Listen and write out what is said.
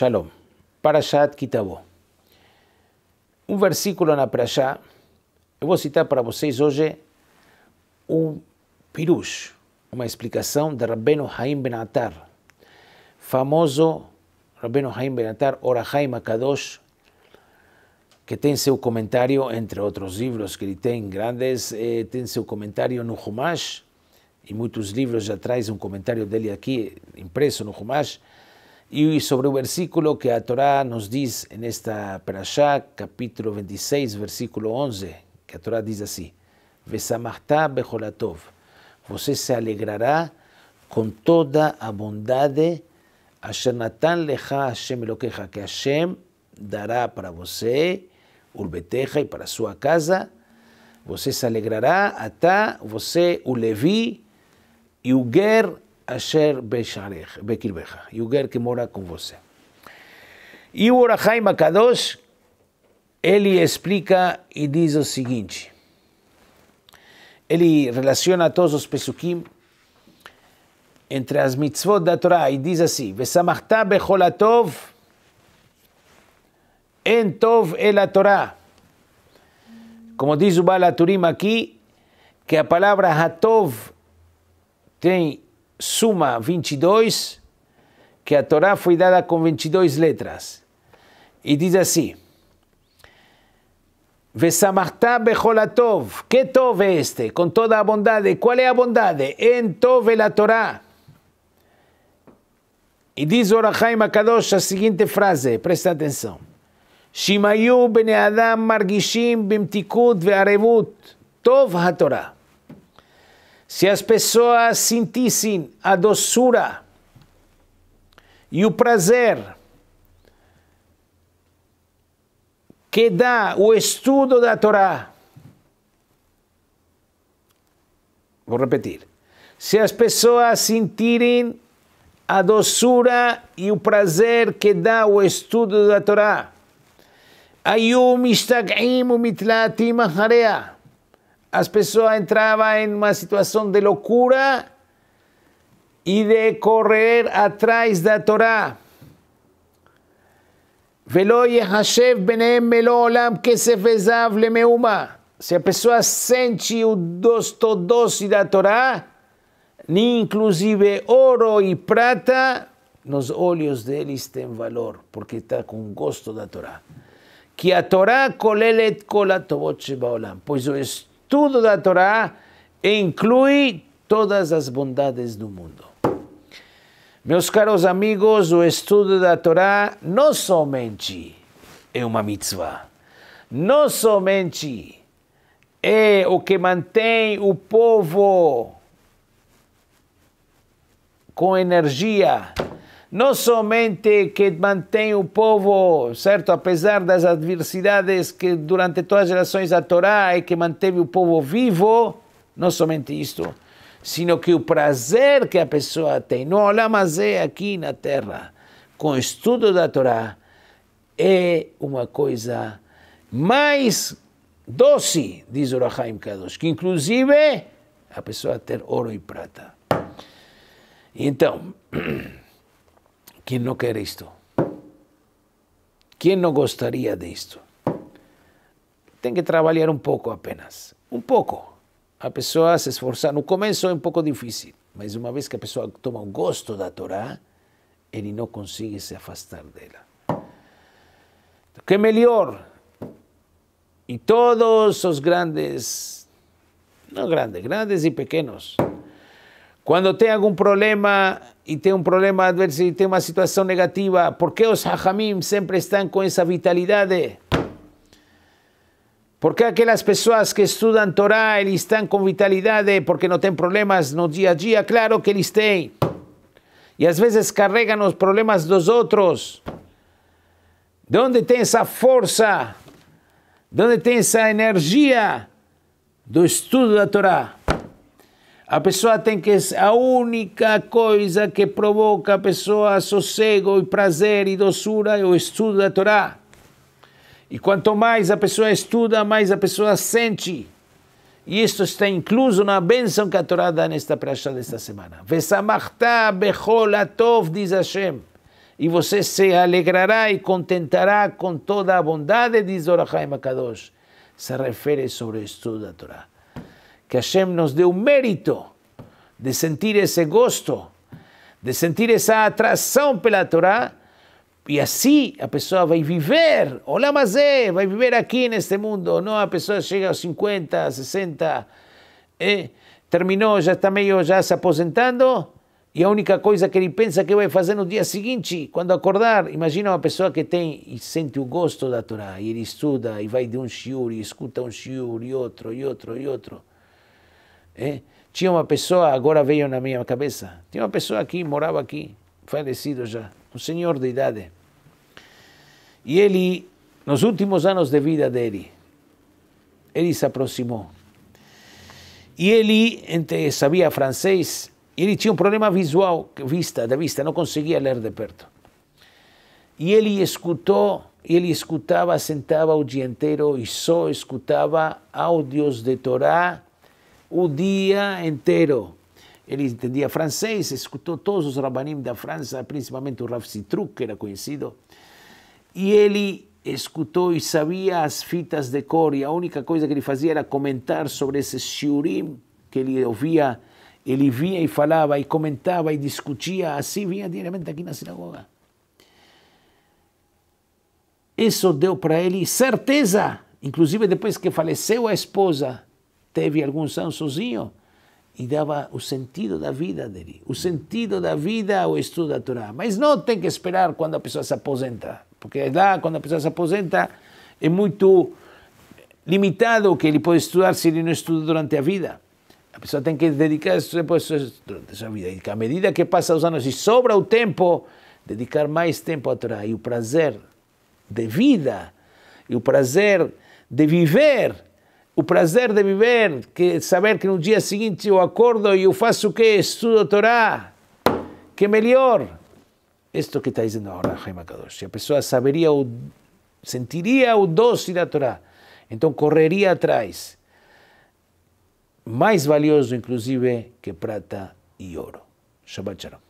Shalom. Parashat Kitabó. Um versículo na Parashá. Eu vou citar para vocês hoje um pirush, uma explicação de Rabbeinu Haim Ben Atar, famoso Rabbeinu Haim Ben Atar, Orahaim Akadosh, que tem seu comentário, entre outros livros que ele tem grandes, eh, tem seu comentário no Humash, e muitos livros já traz um comentário dele aqui, impresso no Humash, e sobre o versículo que a Torá nos diz nesta Perashá, capítulo 26, versículo 11, que a Torá diz assim, Vesamartá becholatov, você se alegrará com toda a bondade, Asher Natan lecha Hashem Elokecha, que Hashem dará para você, urbeteja e para sua casa, você se alegrará, até você, o Levi, e o Ger Asher Bekirbecha, e o Ger que mora com você. E o Orahaim Akadosh, ele explica e diz o seguinte, ele relaciona todos os pesukim entre as mitzvot da Torá e diz assim, Vesamachta becholatov en tov el a Torá. Como diz o Balaturim aqui, que a palavra hatov tem suma 22, que a Torá foi dada com 22 letras. E diz assim, Vesamartá becholatov, que tov é este? Com toda a bondade. Qual é a bondade? En tov el a Torá. E diz Orachaim Akadosh a seguinte frase, presta atenção. Shimayu bene Adam margishim bimtikut ve'arevut tov haTorah. Se as pessoas sentissem a doçura e o prazer que dá o estudo da Torá, vou repetir. Se as pessoas sentirem a doçura e o prazer que dá o estudo da Torá, Ayum o umitlatim ahareah As pessoas entravam em uma situação de loucura e de correr atrás da Torá. ולא יחשב ביניהם מלוא עולם כסף וזהב למאומה. Se a pessoa sente o gosto doce da Torá, nem inclusive ouro e prata, nos olhos deles tem valor, porque está com gosto da Torá. Que a Torá kolelet kol hatovot shebaolam, pois o estudo da Torá inclui todas as bondades do mundo. Meus caros amigos, o estudo da Torá não somente é uma mitzvah, não somente é o que mantém o povo com energia, não somente que mantém o povo, certo, apesar das adversidades que durante todas as gerações a Torá é que manteve o povo vivo, não somente isto, sino que o prazer que a pessoa tem. No Olamazé aqui na Terra, com o estudo da Torá, é uma coisa mais doce, diz o Kadosh, que inclusive a pessoa ter ouro e prata. Então, quem não quer isto? Quem não gostaria disto? Tem que trabalhar um pouco apenas. Um pouco. A pessoa se esforçar. No começo é um pouco difícil, mas uma vez que a pessoa toma o gosto da Torá, ele não consegue se afastar dela. O que melhor? E todos os grandes, não grandes, grandes e pequenos, quando tem algum problema e tem um problema adverso e tem uma situação negativa, por que os hajamim sempre estão com essa vitalidade? Porque aquelas pessoas que estudam Torá, eles estão com vitalidade porque não têm problemas no dia a dia? Claro que eles têm. E às vezes carregam os problemas dos outros. De onde tem essa força? De onde tem essa energia do estudo da Torá? A pessoa tem que a única coisa que provoca a pessoa sossego e prazer e doçura é o estudo da Torá. E quanto mais a pessoa estuda, mais a pessoa sente. E isto está incluso na bênção que a Torá dá nesta praxa desta semana. Vesamachta bechol atov, diz Hashem. e você se alegrará e contentará com toda a bondade, diz Orahaim Akadosh. Se refere sobre o estudo da Torá. Que Hashem nos deu o mérito de sentir esse gosto, de sentir essa atração pela Torá, e assim a pessoa vai viver, olha mas é, vai viver aqui neste mundo, não a pessoa chega aos 50, 60, eh, terminou, já está meio já se aposentando, e a única coisa que ele pensa que vai fazer no dia seguinte, quando acordar, imagina uma pessoa que tem e sente o gosto da Torá, e ele estuda, e vai de um shiur, e escuta um shiur, e outro, e outro, e outro. É? Tinha uma pessoa, agora veio na minha cabeça, tinha uma pessoa aqui, morava aqui, falecido já, um senhor de idade. E ele, nos últimos anos de vida dele, ele se aproximou. E ele sabia francês, ele tinha um problema visual, vista, da vista, não conseguia ler de perto. E ele escutou, ele escutava, sentava o dia inteiro e só escutava áudios de Torá o dia inteiro. Ele entendia francês, escutou todos os rabanim da França, principalmente o Rav Citruk, que era conhecido. E ele escutou e sabia as fitas de cor, e a única coisa que ele fazia era comentar sobre esses shiurim que ele ouvia ele vinha e falava e comentava e discutia, assim vinha diretamente aqui na sinagoga. Isso deu para ele certeza, inclusive depois que faleceu a esposa, teve alguns anos sozinho, e dava o sentido da vida dele. O sentido da vida ao estudo da Torá. Mas não tem que esperar quando a pessoa se aposenta, porque lá, quando a pessoa se aposenta, é muito limitado o que ele pode estudar se ele não estuda durante a vida. A pessoa tem que dedicar esse tempo a sua vida. E à medida que passa os anos e sobra o tempo, dedicar mais tempo a Torá. E o prazer de vida, e o prazer de viver, o prazer de viver, que saber que no dia seguinte eu acordo e eu faço o que? Estudo a Torá. Que melhor. Isto que está dizendo agora Kadosh. A pessoa saberia, o, sentiria o doce da Torá. Então correria atrás mais valioso, inclusive, que prata e ouro. Shabbat Shalom.